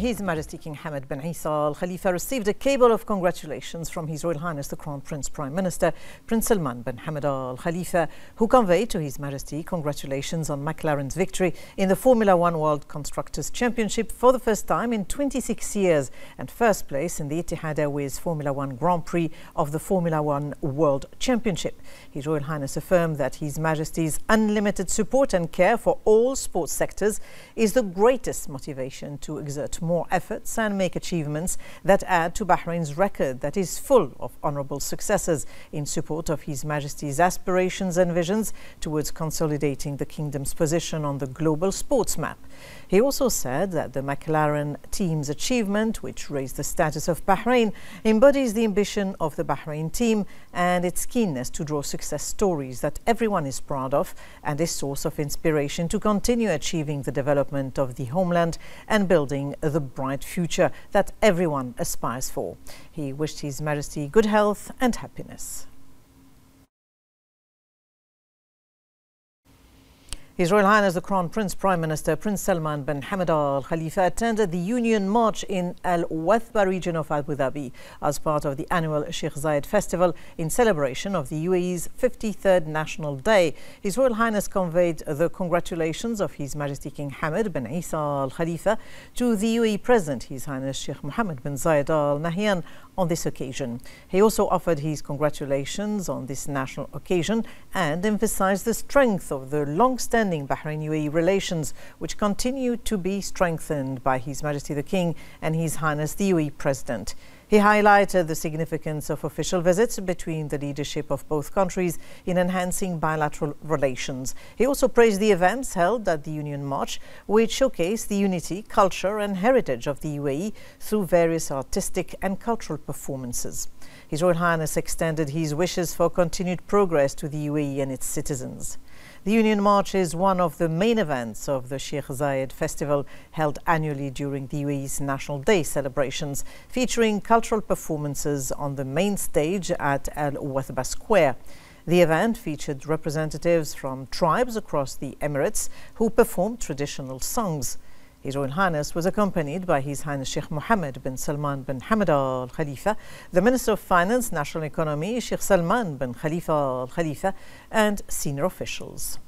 His Majesty King Hamad bin Isa Al Khalifa received a cable of congratulations from His Royal Highness the Crown Prince Prime Minister Prince Salman bin Hamad Al Khalifa, who conveyed to His Majesty congratulations on McLaren's victory in the Formula One World Constructors Championship for the first time in 26 years and first place in the Etihad Airways Formula One Grand Prix of the Formula One World Championship. His Royal Highness affirmed that His Majesty's unlimited support and care for all sports sectors is the greatest motivation to exert more efforts and make achievements that add to Bahrain's record that is full of honorable successes in support of His Majesty's aspirations and visions towards consolidating the kingdom's position on the global sports map. He also said that the McLaren team's achievement, which raised the status of Bahrain, embodies the ambition of the Bahrain team and its keenness to draw success stories that everyone is proud of and a source of inspiration to continue achieving the development of the homeland and building the bright future that everyone aspires for. He wished His Majesty good health and happiness. His Royal Highness the Crown Prince Prime Minister Prince Salman bin Hamad Al Khalifa attended the Union March in Al Wathba region of Abu Dhabi as part of the annual Sheikh Zayed Festival in celebration of the UAE's 53rd National Day. His Royal Highness conveyed the congratulations of His Majesty King Hamad bin Isa Al Khalifa to the UAE President His Highness Sheikh Mohammed bin Zayed Al Nahyan on this occasion. He also offered his congratulations on this national occasion and emphasized the strength of the long-standing Bahrain-UAE relations, which continue to be strengthened by His Majesty the King and His Highness the UAE President. He highlighted the significance of official visits between the leadership of both countries in enhancing bilateral relations. He also praised the events held at the Union March, which showcased the unity, culture and heritage of the UAE through various artistic and cultural performances. His Royal Highness extended his wishes for continued progress to the UAE and its citizens. The Union March is one of the main events of the Sheikh Zayed Festival held annually during the UAE's National Day celebrations, featuring cultural performances on the main stage at Al Wathba Square. The event featured representatives from tribes across the Emirates who performed traditional songs. His Royal Highness was accompanied by His Highness Sheikh Mohammed bin Salman bin Hamad Al Khalifa, the Minister of Finance, National Economy, Sheikh Salman bin Khalifa Al Khalifa, and senior officials.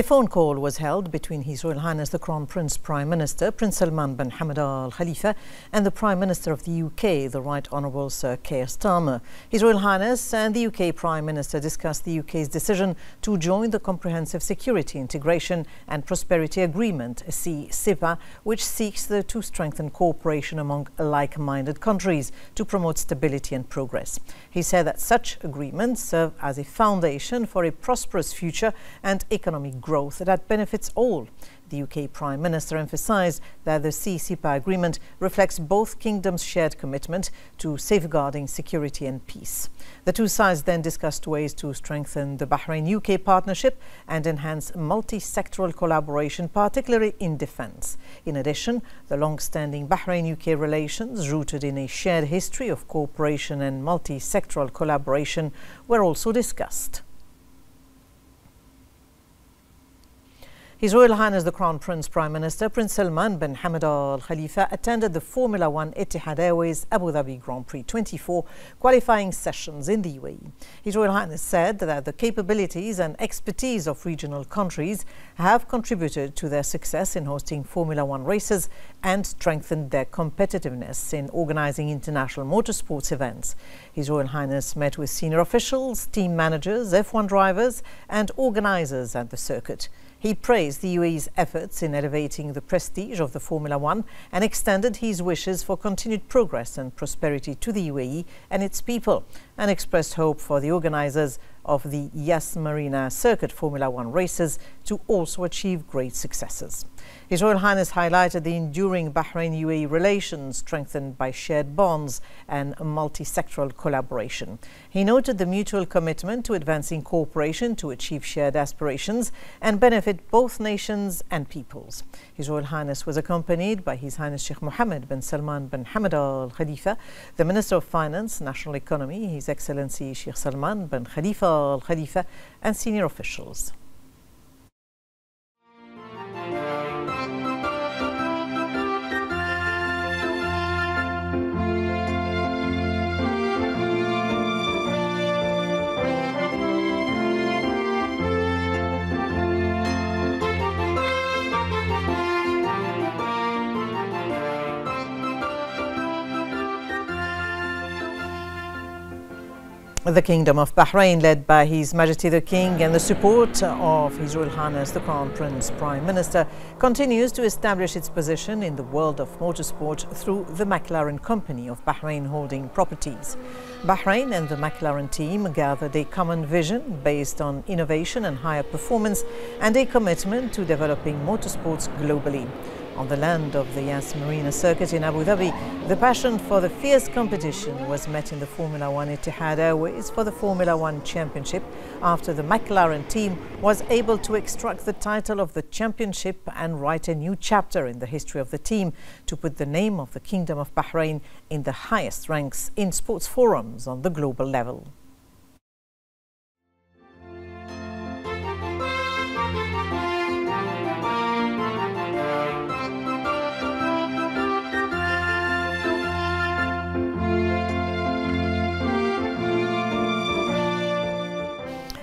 A phone call was held between His Royal Highness the Crown Prince Prime Minister, Prince Salman bin Hamad Al Khalifa, and the Prime Minister of the UK, the Right Honourable Sir Keir Starmer. His Royal Highness and the UK Prime Minister discussed the UK's decision to join the Comprehensive Security Integration and Prosperity Agreement, CSIPA, which seeks to strengthen cooperation among like minded countries to promote stability and progress. He said that such agreements serve as a foundation for a prosperous future and economic growth that benefits all. The UK Prime Minister emphasised that the CSIPA agreement reflects both kingdoms' shared commitment to safeguarding security and peace. The two sides then discussed ways to strengthen the Bahrain-UK partnership and enhance multi-sectoral collaboration, particularly in defence. In addition, the long-standing Bahrain-UK relations, rooted in a shared history of cooperation and multi-sectoral collaboration, were also discussed. His Royal Highness the Crown Prince Prime Minister Prince Salman bin Hamad Al Khalifa attended the Formula One Etihad Airways Abu Dhabi Grand Prix 24 qualifying sessions in the UAE. His Royal Highness said that the capabilities and expertise of regional countries have contributed to their success in hosting Formula One races and strengthened their competitiveness in organizing international motorsports events. His Royal Highness met with senior officials, team managers, F1 drivers and organizers at the circuit. He praised the UAE's efforts in elevating the prestige of the Formula One and extended his wishes for continued progress and prosperity to the UAE and its people, and expressed hope for the organizers of the Yas Marina Circuit Formula One races to also achieve great successes. His Royal Highness highlighted the enduring Bahrain-UAE relations strengthened by shared bonds and multi-sectoral collaboration. He noted the mutual commitment to advancing cooperation to achieve shared aspirations and benefit both nations and peoples. His Royal Highness was accompanied by His Highness Sheikh Mohammed bin Salman bin Hamad Al Khalifa, the Minister of Finance, National Economy, His Excellency Sheikh Salman bin Khalifa Al Khalifa, and senior officials. The Kingdom of Bahrain, led by His Majesty the King and the support of His Royal Highness the Crown Prince Prime Minister, continues to establish its position in the world of motorsport through the McLaren Company of Bahrain Holding Properties. Bahrain and the McLaren team gathered a common vision based on innovation and higher performance and a commitment to developing motorsports globally. On the land of the Yas Marina circuit in Abu Dhabi, the passion for the fierce competition was met in the Formula One Etihad Airways for the Formula One Championship after the McLaren team was able to extract the title of the championship and write a new chapter in the history of the team to put the name of the Kingdom of Bahrain in the highest ranks in sports forums on the global level.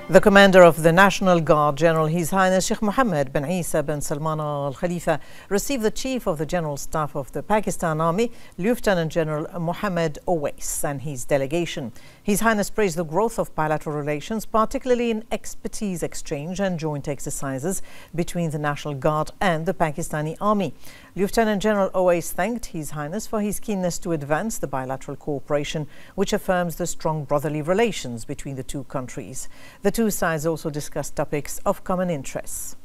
The commander of the National Guard, General His Highness Sheikh Mohammed bin Isa bin Salman Al Khalifa, received the Chief of the General Staff of the Pakistan Army, Lieutenant General Mohammed Owais, and his delegation. His Highness praised the growth of bilateral relations, particularly in expertise exchange and joint exercises between the National Guard and the Pakistani Army. Lieutenant General Owais thanked His Highness for his keenness to advance the bilateral cooperation, which affirms the strong brotherly relations between the two countries. The two sides also discussed topics of common interests.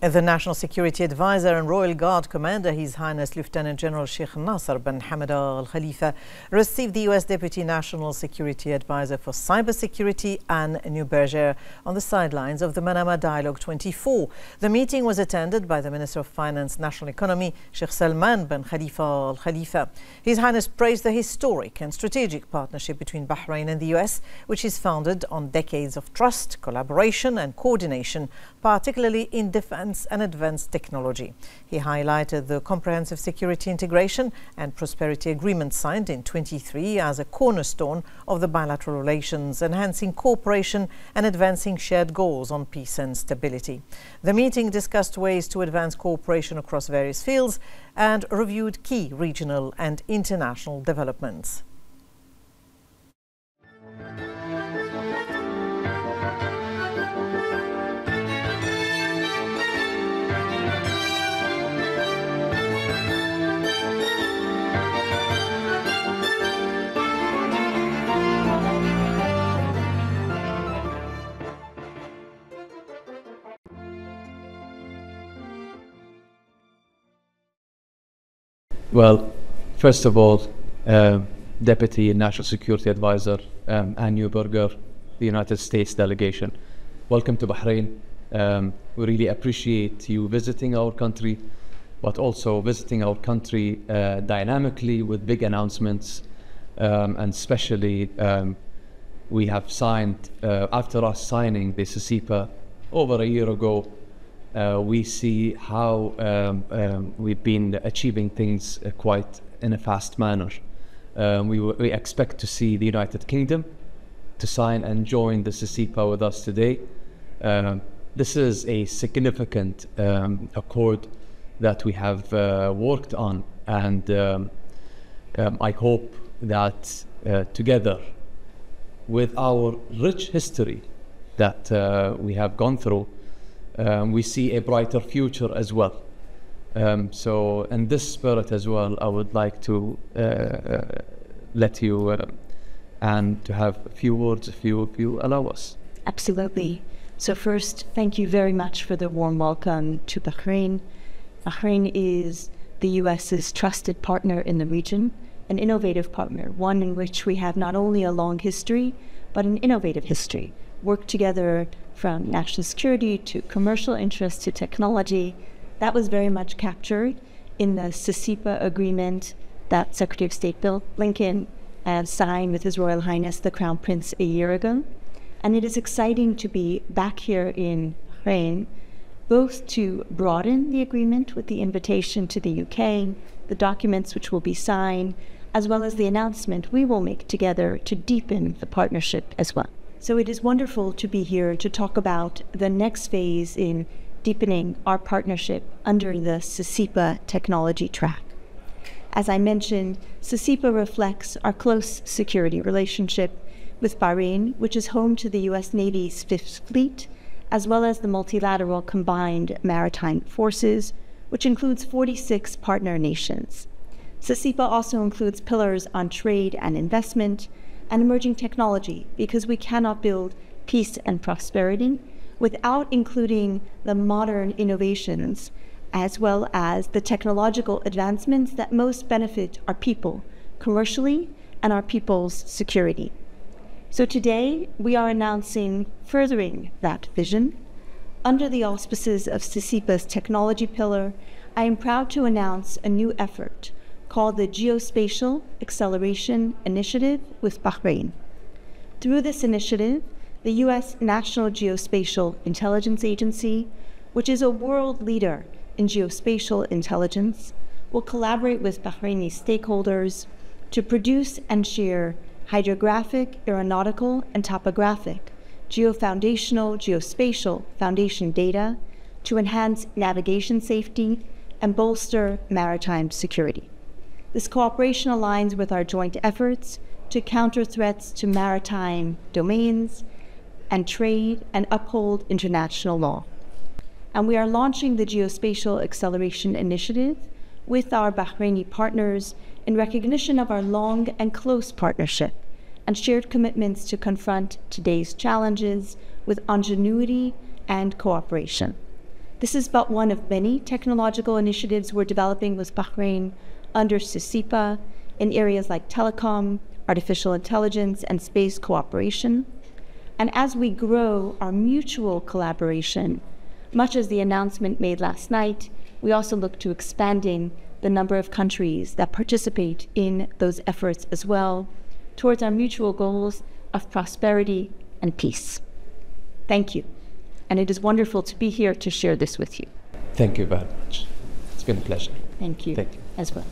The National Security Advisor and Royal Guard Commander, His Highness Lieutenant General Sheikh Nasser bin Hamad Al Khalifa, received the U.S. Deputy National Security Advisor for Cybersecurity, Anne Neuberger, on the sidelines of the Manama Dialogue 24. The meeting was attended by the Minister of Finance National Economy, Sheikh Salman bin Khalifa Al Khalifa. His Highness praised the historic and strategic partnership between Bahrain and the U.S., which is founded on decades of trust, collaboration, and coordination, particularly in defense defense and advanced technology. He highlighted the comprehensive security integration and prosperity agreement signed in 23 as a cornerstone of the bilateral relations, enhancing cooperation and advancing shared goals on peace and stability. The meeting discussed ways to advance cooperation across various fields and reviewed key regional and international developments. Well, first of all, uh, Deputy National Security Advisor um, Anne Neuberger, the United States delegation. Welcome to Bahrain. Um, we really appreciate you visiting our country, but also visiting our country uh, dynamically with big announcements, um, and especially um, we have signed, uh, after us signing the CSIPA over a year ago, uh, we see how um, um, we've been achieving things uh, quite in a fast manner. Um, we, we expect to see the United Kingdom to sign and join the CSIPA with us today. Um, this is a significant um, accord that we have uh, worked on, and um, I hope that uh, together with our rich history that uh, we have gone through, um, we see a brighter future as well. Um, so, in this spirit as well, I would like to uh, uh, let you uh, and to have a few words if you, if you allow us. Absolutely. So, first, thank you very much for the warm welcome to Bahrain. Bahrain is the US's trusted partner in the region, an innovative partner, one in which we have not only a long history, but an innovative history. Work together from national security to commercial interests to technology, that was very much captured in the CSIPA agreement that Secretary of State Bill Blinken uh, signed with His Royal Highness the Crown Prince a year ago. And it is exciting to be back here in Bahrain, both to broaden the agreement with the invitation to the UK, the documents which will be signed, as well as the announcement we will make together to deepen the partnership as well. So it is wonderful to be here to talk about the next phase in deepening our partnership under the CSIPA technology track. As I mentioned, CSIPA reflects our close security relationship with Bahrain, which is home to the U.S. Navy's Fifth Fleet, as well as the multilateral combined maritime forces, which includes 46 partner nations. CSIPA also includes pillars on trade and investment, and emerging technology because we cannot build peace and prosperity without including the modern innovations as well as the technological advancements that most benefit our people commercially and our people's security. So today we are announcing furthering that vision. Under the auspices of CSIPA's technology pillar, I am proud to announce a new effort called the Geospatial Acceleration Initiative with Bahrain. Through this initiative, the U.S. National Geospatial Intelligence Agency, which is a world leader in geospatial intelligence, will collaborate with Bahraini stakeholders to produce and share hydrographic, aeronautical, and topographic, geofoundational, geospatial foundation data to enhance navigation safety and bolster maritime security. This cooperation aligns with our joint efforts to counter threats to maritime domains and trade and uphold international law. And we are launching the Geospatial Acceleration Initiative with our Bahraini partners in recognition of our long and close partnership and shared commitments to confront today's challenges with ingenuity and cooperation. This is but one of many technological initiatives we're developing with Bahrain under CSIPA in areas like telecom, artificial intelligence, and space cooperation. And as we grow our mutual collaboration, much as the announcement made last night, we also look to expanding the number of countries that participate in those efforts as well towards our mutual goals of prosperity and peace. Thank you. And it is wonderful to be here to share this with you. Thank you very much. It's been a pleasure. Thank you, Thank you. as well.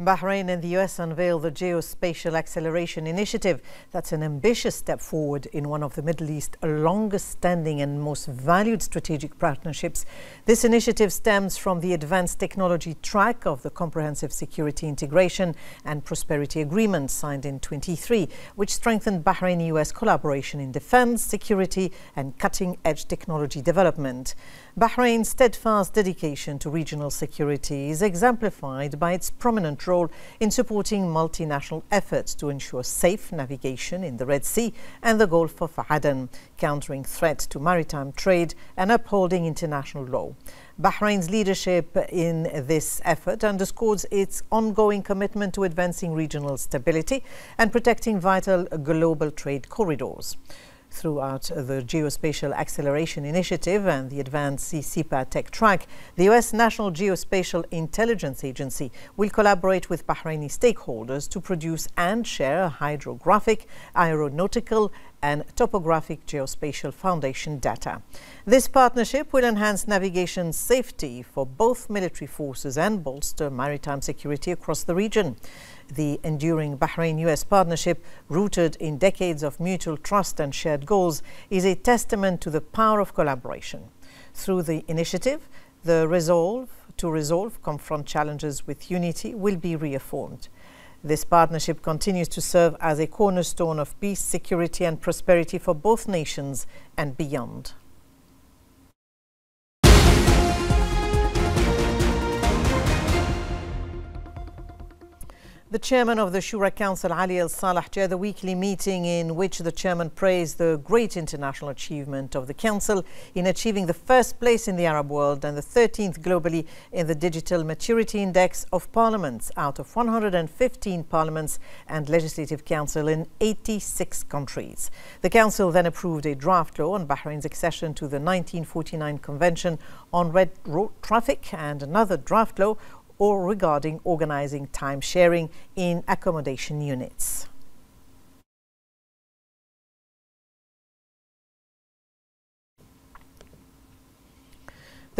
Bahrain and the US unveiled the Geospatial Acceleration Initiative. That's an ambitious step forward in one of the Middle East's longest standing and most valued strategic partnerships. This initiative stems from the advanced technology track of the Comprehensive Security Integration and Prosperity Agreement signed in 23, which strengthened Bahrain US collaboration in defense, security, and cutting edge technology development. Bahrain's steadfast dedication to regional security is exemplified by its prominent role in supporting multinational efforts to ensure safe navigation in the Red Sea and the Gulf of Aden, countering threats to maritime trade and upholding international law. Bahrain's leadership in this effort underscores its ongoing commitment to advancing regional stability and protecting vital global trade corridors throughout the Geospatial Acceleration Initiative and the Advanced CSIPA Tech Track, the U.S. National Geospatial Intelligence Agency will collaborate with Bahraini stakeholders to produce and share hydrographic, aeronautical, and topographic geospatial foundation data. This partnership will enhance navigation safety for both military forces and bolster maritime security across the region. The enduring Bahrain US partnership, rooted in decades of mutual trust and shared goals, is a testament to the power of collaboration. Through the initiative, the resolve to resolve confront challenges with unity will be reaffirmed. This partnership continues to serve as a cornerstone of peace, security, and prosperity for both nations and beyond. The chairman of the Shura Council, Ali Al Saleh, chaired the weekly meeting in which the chairman praised the great international achievement of the council in achieving the first place in the Arab world and the 13th globally in the Digital Maturity Index of Parliaments out of 115 parliaments and legislative council in 86 countries. The council then approved a draft law on Bahrain's accession to the 1949 Convention on Road Traffic and another draft law or regarding organizing time sharing in accommodation units.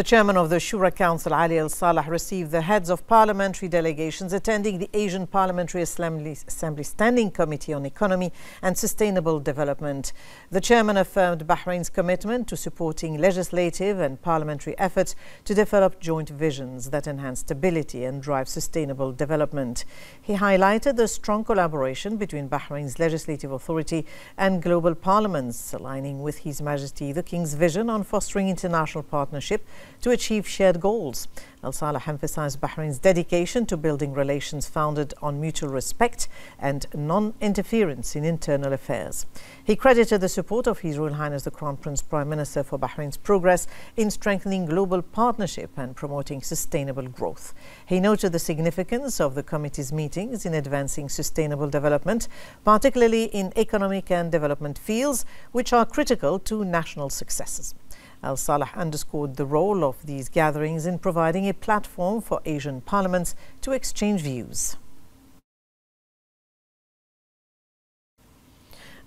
The chairman of the Shura Council, Ali Al Saleh, received the heads of parliamentary delegations attending the Asian Parliamentary Assembly, Assembly, Standing Committee on Economy and Sustainable Development. The chairman affirmed Bahrain's commitment to supporting legislative and parliamentary efforts to develop joint visions that enhance stability and drive sustainable development. He highlighted the strong collaboration between Bahrain's legislative authority and global parliaments, aligning with His Majesty the King's vision on fostering international partnership to achieve shared goals. Al Saleh emphasized Bahrain's dedication to building relations founded on mutual respect and non interference in internal affairs. He credited the support of His Royal Highness the Crown Prince Prime Minister for Bahrain's progress in strengthening global partnership and promoting sustainable growth. He noted the significance of the committee's meetings in advancing sustainable development, particularly in economic and development fields, which are critical to national successes. Al Saleh underscored the role of these gatherings in providing a platform for Asian parliaments to exchange views.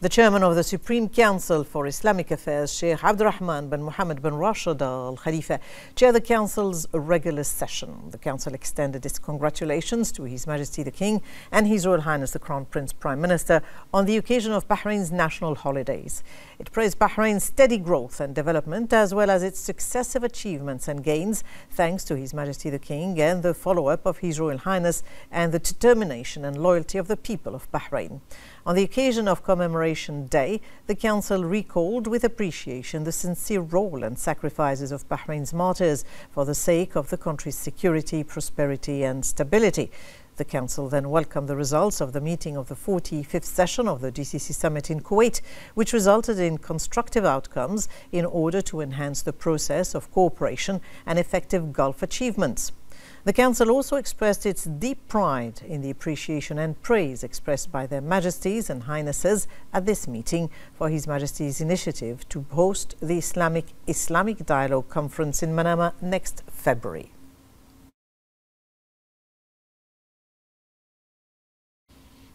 The chairman of the Supreme Council for Islamic Affairs, Sheikh Abdurrahman bin Mohammed bin Rashid Al Khalifa, chaired the council's regular session. The council extended its congratulations to His Majesty the King and His Royal Highness the Crown Prince Prime Minister on the occasion of Bahrain's national holidays. It praised Bahrain's steady growth and development as well as its successive achievements and gains thanks to His Majesty the King and the follow-up of His Royal Highness and the determination and loyalty of the people of Bahrain. On the occasion of Commemoration Day, the Council recalled with appreciation the sincere role and sacrifices of Bahrain's martyrs for the sake of the country's security, prosperity and stability. The Council then welcomed the results of the meeting of the 45th session of the GCC Summit in Kuwait, which resulted in constructive outcomes in order to enhance the process of cooperation and effective Gulf achievements. The Council also expressed its deep pride in the appreciation and praise expressed by their Majesties and Highnesses at this meeting for His Majesty's initiative to host the Islamic Islamic Dialogue Conference in Manama next February.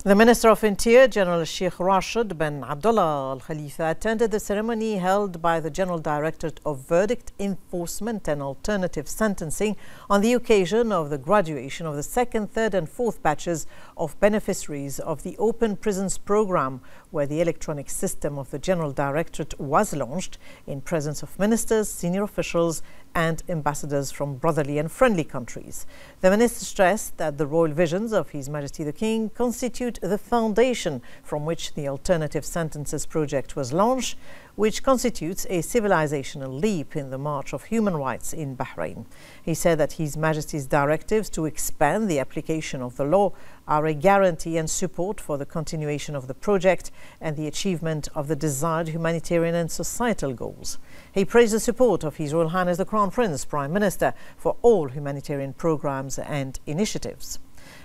The Minister of Interior, General Sheikh Rashid bin Abdullah Al Khalifa, attended the ceremony held by the General Directorate of Verdict Enforcement and Alternative Sentencing on the occasion of the graduation of the second, third, and fourth batches of beneficiaries of the Open Prisons Program, where the electronic system of the General Directorate was launched in presence of ministers, senior officials, and ambassadors from brotherly and friendly countries. The minister stressed that the royal visions of His Majesty the King constitute the foundation from which the Alternative Sentences project was launched, which constitutes a civilizational leap in the march of human rights in Bahrain. He said that His Majesty's directives to expand the application of the law are a guarantee and support for the continuation of the project and the achievement of the desired humanitarian and societal goals. He praised the support of His Royal Highness the Crown Prince, Prime Minister, for all humanitarian programs and initiatives.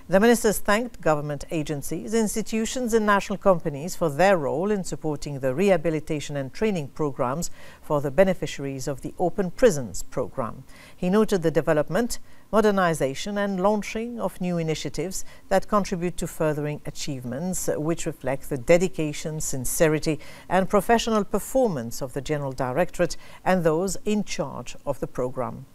The ministers thanked government agencies, institutions and national companies for their role in supporting the rehabilitation and training programs for the beneficiaries of the Open Prisons program. He noted the development, modernization and launching of new initiatives that contribute to furthering achievements which reflect the dedication, sincerity and professional performance of the General Directorate and those in charge of the program.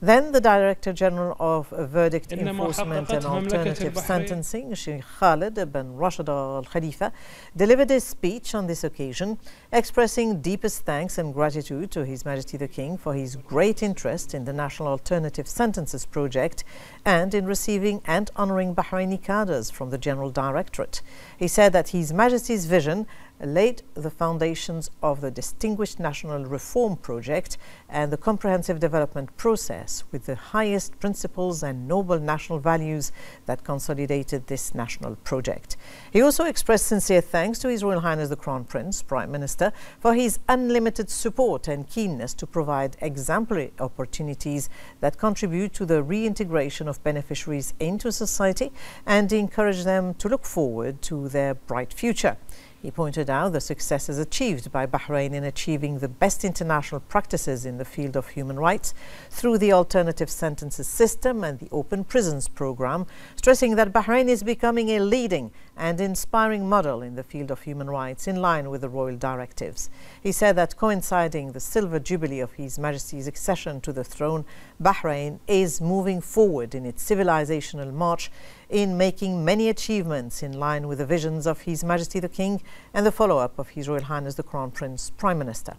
Then the Director General of Verdict Enforcement and Alternative Sentencing, Sheikh Khalid bin Rashid Al Khalifa, delivered a speech on this occasion, expressing deepest thanks and gratitude to His Majesty the King for his great interest in the National Alternative Sentences project and in receiving and honoring Bahraini cadres from the General Directorate. He said that His Majesty's vision laid the foundations of the distinguished national reform project and the comprehensive development process with the highest principles and noble national values that consolidated this national project. He also expressed sincere thanks to His Royal Highness the Crown Prince, Prime Minister, for his unlimited support and keenness to provide exemplary opportunities that contribute to the reintegration of beneficiaries into society and encourage them to look forward to their bright future. He pointed out the successes achieved by Bahrain in achieving the best international practices in the field of human rights through the alternative sentences system and the open prisons program, stressing that Bahrain is becoming a leading and inspiring model in the field of human rights in line with the royal directives. He said that coinciding the silver jubilee of His Majesty's accession to the throne, Bahrain is moving forward in its civilizational march in making many achievements in line with the visions of His Majesty the King and the follow up of His Royal Highness the Crown Prince Prime Minister.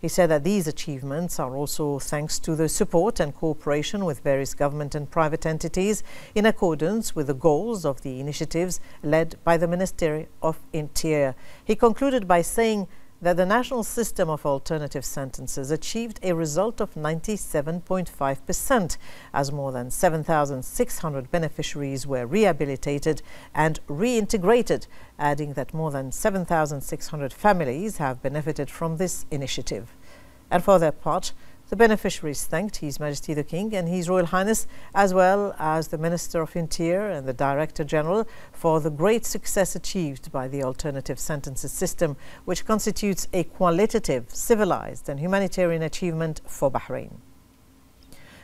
He said that these achievements are also thanks to the support and cooperation with various government and private entities in accordance with the goals of the initiatives led by the Ministry of Interior. He concluded by saying that the national system of alternative sentences achieved a result of 97.5%, as more than 7,600 beneficiaries were rehabilitated and reintegrated, adding that more than 7,600 families have benefited from this initiative. And for their part, the beneficiaries thanked His Majesty the King and His Royal Highness, as well as the Minister of Interior and the Director General, for the great success achieved by the alternative sentences system, which constitutes a qualitative, civilized, and humanitarian achievement for Bahrain.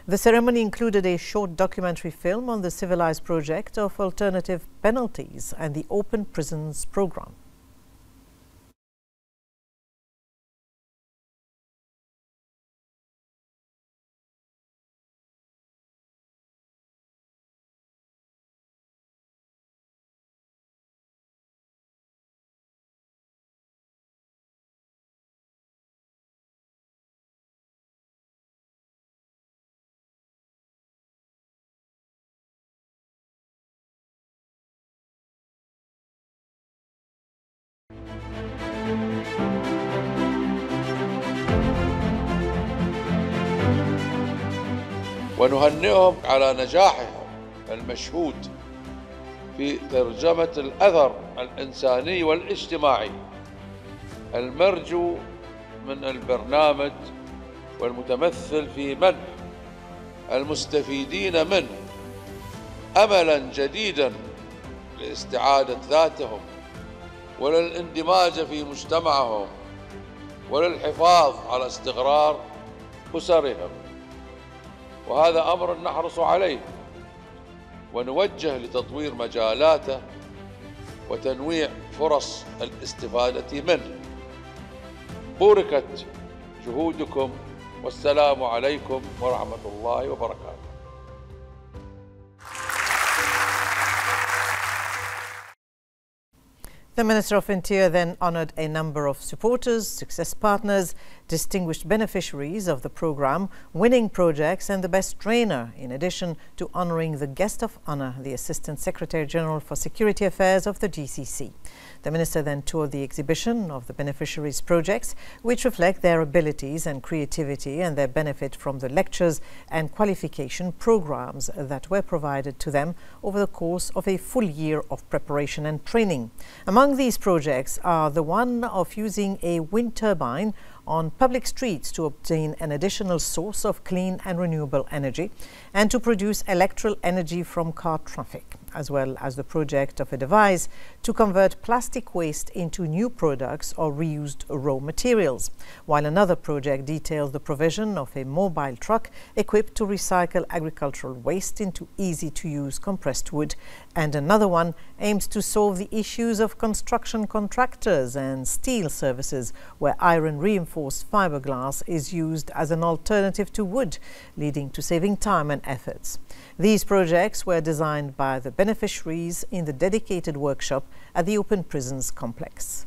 The ceremony included a short documentary film on the civilized project of alternative penalties and the open prisons program. ونهنئهم على نجاحهم المشهود في ترجمة الأثر الإنساني والاجتماعي. المرجو من البرنامج والمتمثل في منح المستفيدين منه أملا جديدا لاستعادة ذاتهم وللإندماج في مجتمعهم وللحفاظ على استقرار أسرهم. وهذا أمر نحرص عليه. ونوجه لتطوير مجالاته وتنويع فرص الاستفادة منه. بوركت جهودكم. والسلام عليكم ورحمة الله وبركاته. The Minister of Interior then honoured a number of supporters, success partners, distinguished beneficiaries of the programme, winning projects and the best trainer, in addition to honouring the guest of honour, the Assistant Secretary General for Security Affairs of the GCC. The Minister then toured the exhibition of the beneficiaries' projects, which reflect their abilities and creativity and their benefit from the lectures and qualification programmes that were provided to them over the course of a full year of preparation and training. Among these projects are the one of using a wind turbine on public streets to obtain an additional source of clean and renewable energy and to produce electrical energy from car traffic, as well as the project of a device to convert plastic waste into new products or reused raw materials, while another project details the provision of a mobile truck equipped to recycle agricultural waste into easy-to-use compressed wood, and another one aims to solve the issues of construction contractors and steel services where iron reinforced fiberglass is used as an alternative to wood, leading to saving time and efforts. These projects were designed by the beneficiaries in the dedicated workshop at the Open Prisons Complex.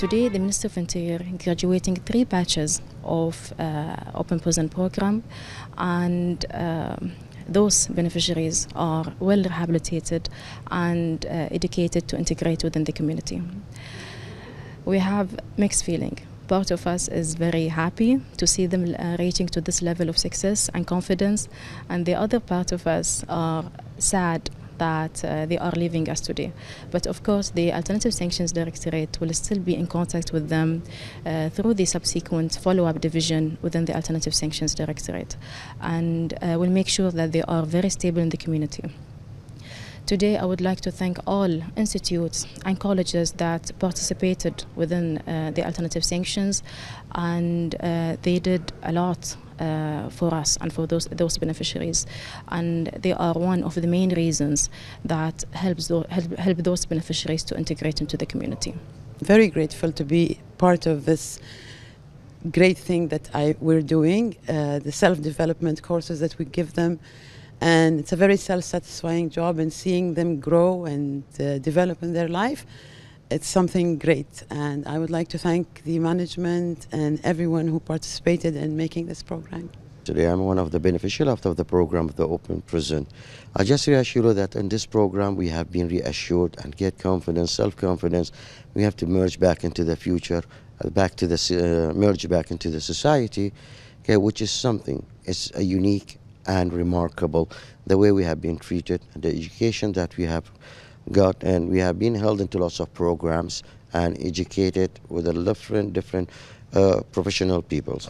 Today, the Minister of Interior graduating three batches of uh, Open Prison Program, and um, those beneficiaries are well rehabilitated and uh, educated to integrate within the community. We have mixed feeling. Part of us is very happy to see them uh, reaching to this level of success and confidence, and the other part of us are sad that uh, they are leaving us today. But of course, the Alternative Sanctions Directorate will still be in contact with them uh, through the subsequent follow-up division within the Alternative Sanctions Directorate, and uh, will make sure that they are very stable in the community. Today, I would like to thank all institutes and colleges that participated within uh, the alternative sanctions, and uh, they did a lot for us and for those those beneficiaries, and they are one of the main reasons that helps help, help those beneficiaries to integrate into the community. Very grateful to be part of this great thing that I we're doing, uh, the self-development courses that we give them. And it's a very self-satisfying job and seeing them grow and uh, develop in their life it's something great and i would like to thank the management and everyone who participated in making this program Today I'm one of the beneficiaries of the program of the Open Prison. I just reassure you that in this program we have been reassured and get confidence, self-confidence. We have to merge back into the future, uh, back to the uh, merge back into the society, okay, which is something. It's a unique and remarkable the way we have been treated, the education that we have got, and we have been held into lots of programs and educated with a different, different uh, professional peoples.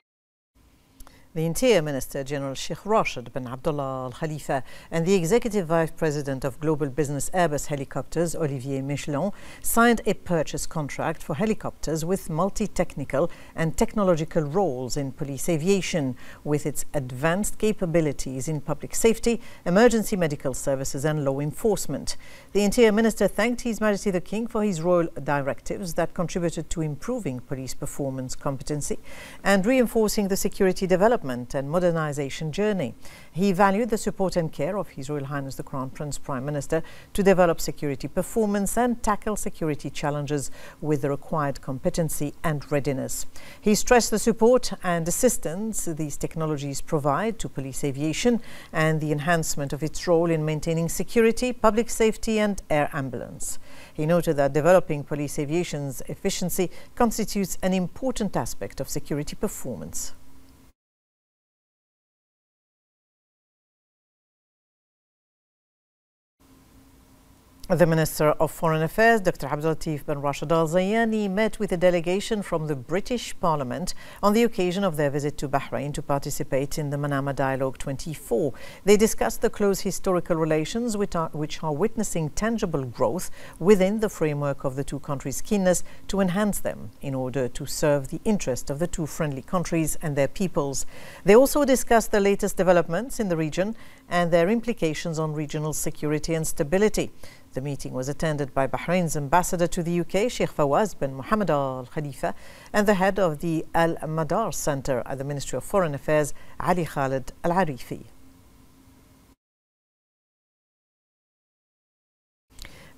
The Interior Minister, General Sheikh Rashid bin Abdullah Al Khalifa, and the Executive Vice President of Global Business Airbus Helicopters, Olivier Michalon, signed a purchase contract for helicopters with multi technical and technological roles in police aviation, with its advanced capabilities in public safety, emergency medical services, and law enforcement. The Interior Minister thanked His Majesty the King for his royal directives that contributed to improving police performance competency and reinforcing the security development development and modernization journey. He valued the support and care of His Royal Highness the Crown Prince Prime Minister to develop security performance and tackle security challenges with the required competency and readiness. He stressed the support and assistance these technologies provide to police aviation and the enhancement of its role in maintaining security, public safety and air ambulance. He noted that developing police aviation's efficiency constitutes an important aspect of security performance. The Minister of Foreign Affairs, Dr. Abdulatif bin Rashid Al Zayani, met with a delegation from the British Parliament on the occasion of their visit to Bahrain to participate in the Manama Dialogue 24. They discussed the close historical relations which are, which are witnessing tangible growth within the framework of the two countries' keenness to enhance them in order to serve the interest of the two friendly countries and their peoples. They also discussed the latest developments in the region and their implications on regional security and stability. The meeting was attended by Bahrain's ambassador to the UK, Sheikh Fawaz bin Mohammed Al Khalifa, and the head of the Al Madar Center at the Ministry of Foreign Affairs, Ali Khalid Al Arifi.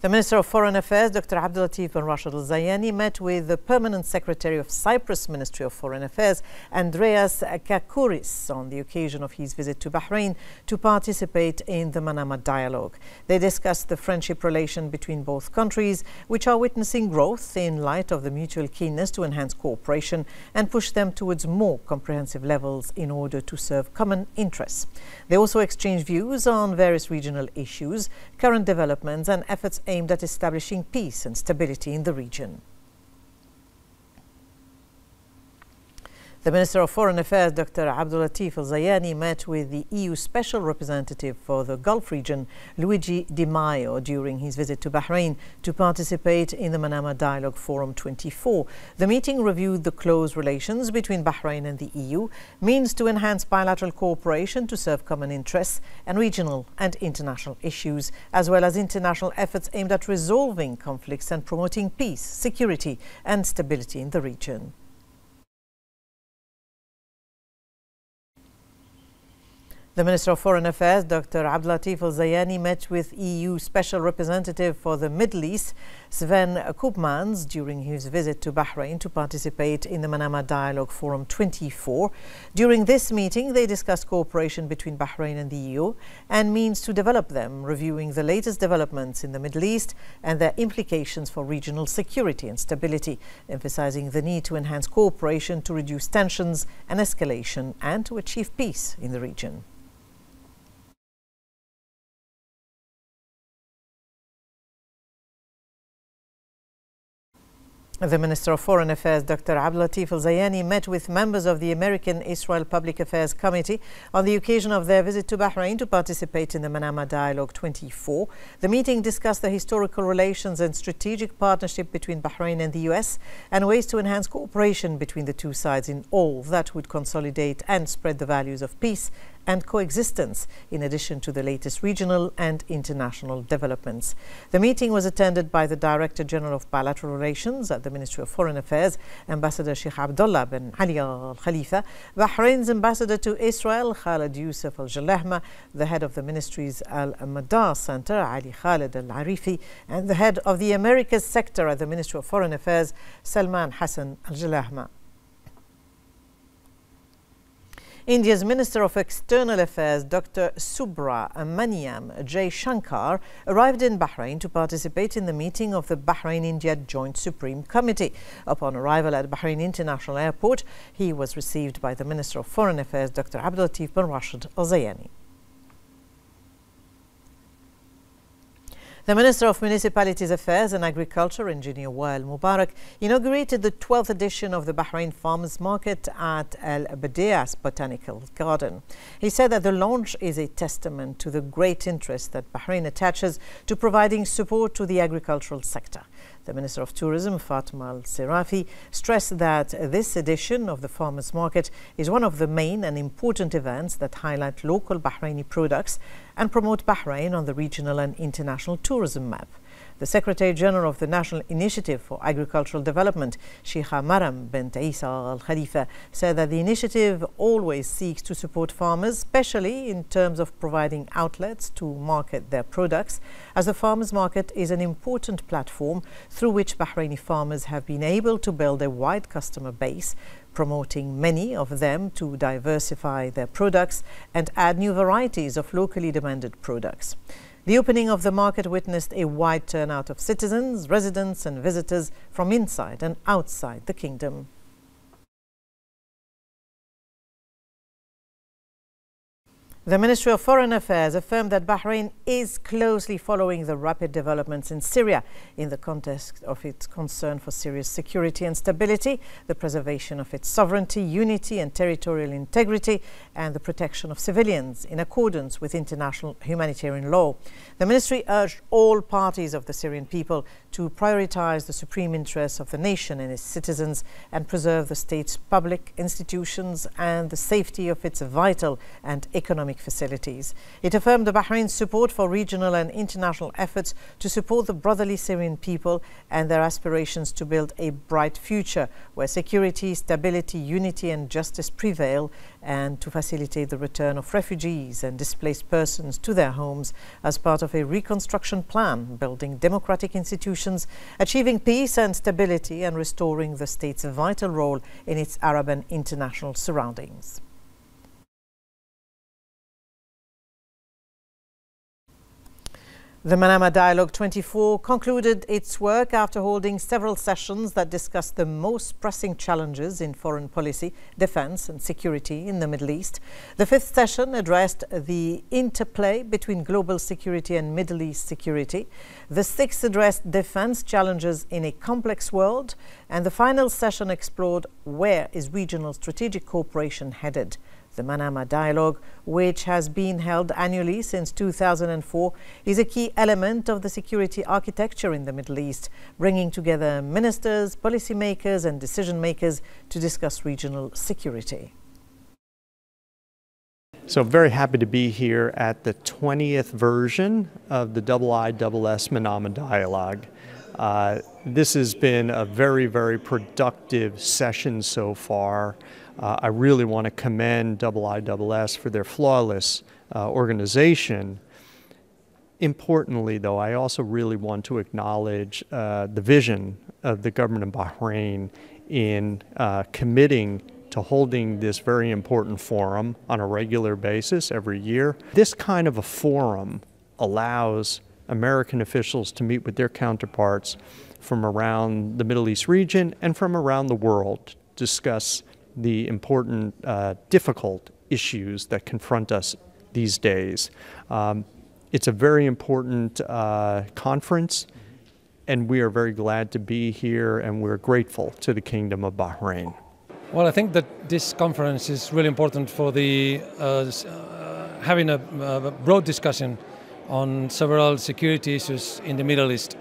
The Minister of Foreign Affairs, Dr. Abdulatif bin Rashid Al Zayani, met with the Permanent Secretary of Cyprus Ministry of Foreign Affairs, Andreas Kakouris, on the occasion of his visit to Bahrain to participate in the Manama Dialogue. They discussed the friendship relation between both countries, which are witnessing growth in light of the mutual keenness to enhance cooperation and push them towards more comprehensive levels in order to serve common interests. They also exchanged views on various regional issues, current developments, and efforts at establishing peace and stability in the region. The Minister of Foreign Affairs, Dr. Abdulatif Al Zayani, met with the EU Special Representative for the Gulf region, Luigi Di Maio, during his visit to Bahrain to participate in the Manama Dialogue Forum 24. The meeting reviewed the close relations between Bahrain and the EU, means to enhance bilateral cooperation to serve common interests and regional and international issues, as well as international efforts aimed at resolving conflicts and promoting peace, security, and stability in the region. The Minister of Foreign Affairs, Dr. Abdulatif Al Zayani, met with EU Special Representative for the Middle East, Sven Koopmans, during his visit to Bahrain to participate in the Manama Dialogue Forum 24. During this meeting, they discussed cooperation between Bahrain and the EU and means to develop them, reviewing the latest developments in the Middle East and their implications for regional security and stability, emphasizing the need to enhance cooperation to reduce tensions and escalation and to achieve peace in the region. The Minister of Foreign Affairs, Dr. Abdulatif Al Zayani, met with members of the American Israel Public Affairs Committee on the occasion of their visit to Bahrain to participate in the Manama Dialogue 24. The meeting discussed the historical relations and strategic partnership between Bahrain and the U.S. and ways to enhance cooperation between the two sides in all that would consolidate and spread the values of peace and coexistence, in addition to the latest regional and international developments. The meeting was attended by the Director General of Bilateral Relations at the Ministry of Foreign Affairs, Ambassador Sheikh Abdullah bin Ali Al Khalifa, Bahrain's Ambassador to Israel, Khalid Youssef Al Jalahma, the head of the ministry's Al Madar Center, Ali Khalid Al Arifi, and the head of the Americas sector at the Ministry of Foreign Affairs, Salman Hassan Al Jalahma. India's Minister of External Affairs, Dr. Subra Maniam J. Shankar, arrived in Bahrain to participate in the meeting of the Bahrain India Joint Supreme Committee. Upon arrival at Bahrain International Airport, he was received by the Minister of Foreign Affairs, Dr. Abdulatif bin Rashid Al Zayani. The Minister of Municipalities Affairs and Agriculture, Engineer Wael Mubarak, inaugurated the 12th edition of the Bahrain Farmers Market at Al Badeas Botanical Garden. He said that the launch is a testament to the great interest that Bahrain attaches to providing support to the agricultural sector. The Minister of Tourism, Fatma Al Sirafi, stressed that this edition of the Farmers Market is one of the main and important events that highlight local Bahraini products and promote Bahrain on the regional and international tourism map. The Secretary General of the National Initiative for Agricultural Development, Sheikha Maram bint Isa Al Khalifa, said that the initiative always seeks to support farmers, especially in terms of providing outlets to market their products, as the farmers market is an important platform through which Bahraini farmers have been able to build a wide customer base promoting many of them to diversify their products and add new varieties of locally demanded products. The opening of the market witnessed a wide turnout of citizens, residents and visitors from inside and outside the kingdom. The Ministry of Foreign Affairs affirmed that Bahrain is closely following the rapid developments in Syria in the context of its concern for Syria's security and stability, the preservation of its sovereignty, unity and territorial integrity, and the protection of civilians in accordance with international humanitarian law. The ministry urged all parties of the Syrian people to prioritize the supreme interests of the nation and its citizens and preserve the state's public institutions and the safety of its vital and economic facilities. It affirmed the Bahrain's support for regional and international efforts to support the brotherly Syrian people and their aspirations to build a bright future where security, stability, unity and justice prevail and to facilitate the return of refugees and displaced persons to their homes as part of a reconstruction plan building democratic institutions, achieving peace and stability and restoring the state's vital role in its Arab and international surroundings. The Manama Dialogue 24 concluded its work after holding several sessions that discussed the most pressing challenges in foreign policy, defense and security in the Middle East. The fifth session addressed the interplay between global security and Middle East security. The sixth addressed defense challenges in a complex world. And the final session explored where is regional strategic cooperation headed. The Manama Dialogue, which has been held annually since 2004, is a key element of the security architecture in the Middle East, bringing together ministers, policymakers and decision makers to discuss regional security. So very happy to be here at the 20th version of the IISS Manama Dialogue. Uh, this has been a very, very productive session so far. Uh, I really want to commend IISS for their flawless uh, organization. Importantly, though, I also really want to acknowledge uh, the vision of the government of Bahrain in uh, committing to holding this very important forum on a regular basis every year. This kind of a forum allows American officials to meet with their counterparts from around the Middle East region and from around the world to discuss the important, uh, difficult issues that confront us these days. Um, it's a very important uh, conference, and we are very glad to be here, and we're grateful to the Kingdom of Bahrain. Well, I think that this conference is really important for the uh, uh having a, a broad discussion on several security issues in the Middle East,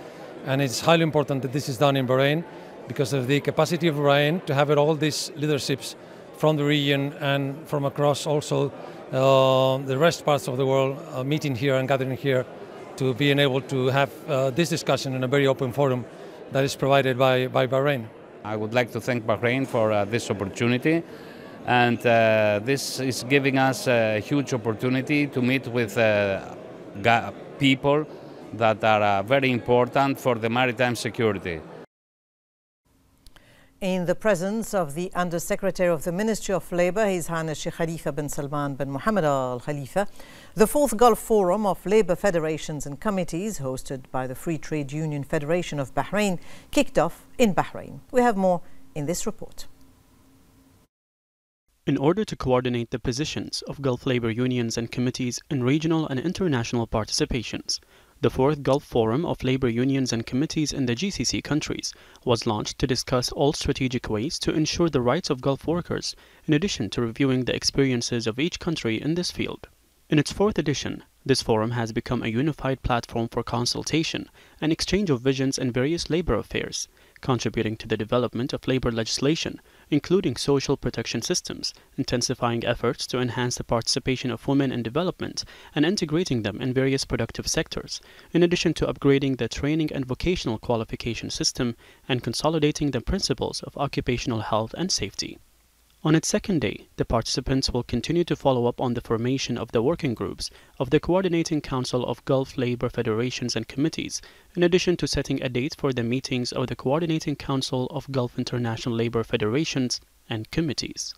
and it's highly important that this is done in Bahrain because of the capacity of Bahrain to have all these leaderships from the region and from across also uh, the rest parts of the world uh, meeting here and gathering here to being able to have uh, this discussion in a very open forum that is provided by, by Bahrain. I would like to thank Bahrain for uh, this opportunity and uh, this is giving us a huge opportunity to meet with uh, people that are very important for the maritime security in the presence of the Undersecretary of the Ministry of Labour, His Highness Sheikh Khalifa bin Salman bin Mohammed Al Khalifa, the fourth Gulf Forum of Labour Federations and Committees, hosted by the Free Trade Union Federation of Bahrain, kicked off in Bahrain. We have more in this report. In order to coordinate the positions of Gulf labor unions and committees in regional and international participations, the Fourth Gulf Forum of Labor Unions and Committees in the GCC countries was launched to discuss all strategic ways to ensure the rights of Gulf workers, in addition to reviewing the experiences of each country in this field. In its fourth edition, this forum has become a unified platform for consultation and exchange of visions in various labor affairs, contributing to the development of labor legislation including social protection systems, intensifying efforts to enhance the participation of women in development, and integrating them in various productive sectors, in addition to upgrading the training and vocational qualification system and consolidating the principles of occupational health and safety. On its second day, the participants will continue to follow up on the formation of the working groups of the Coordinating Council of Gulf Labor Federations and Committees, in addition to setting a date for the meetings of the Coordinating Council of Gulf International Labor Federations and Committees.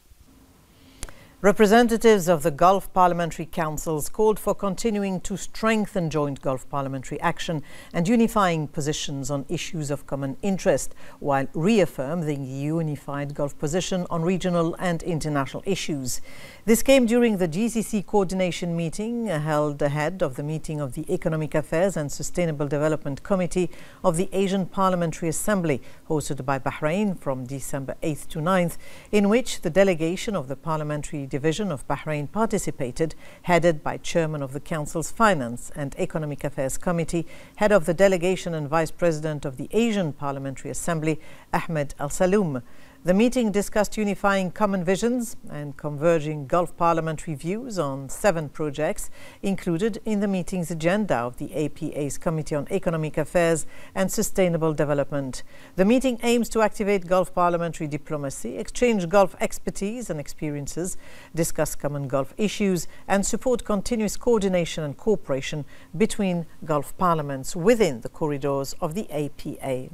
Representatives of the Gulf Parliamentary Councils called for continuing to strengthen joint Gulf parliamentary action and unifying positions on issues of common interest, while reaffirming the unified Gulf position on regional and international issues. This came during the GCC coordination meeting held ahead of the meeting of the Economic Affairs and Sustainable Development Committee of the Asian Parliamentary Assembly, hosted by Bahrain from December 8th to 9th, in which the delegation of the Parliamentary Division of Bahrain participated, headed by Chairman of the Council's Finance and Economic Affairs Committee, head of the delegation and Vice President of the Asian Parliamentary Assembly, Ahmed Al Saloom. The meeting discussed unifying common visions and converging Gulf parliamentary views on seven projects included in the meeting's agenda of the APA's Committee on Economic Affairs and Sustainable Development. The meeting aims to activate Gulf parliamentary diplomacy, exchange Gulf expertise and experiences, discuss common Gulf issues, and support continuous coordination and cooperation between Gulf parliaments within the corridors of the APA.